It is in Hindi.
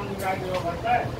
તો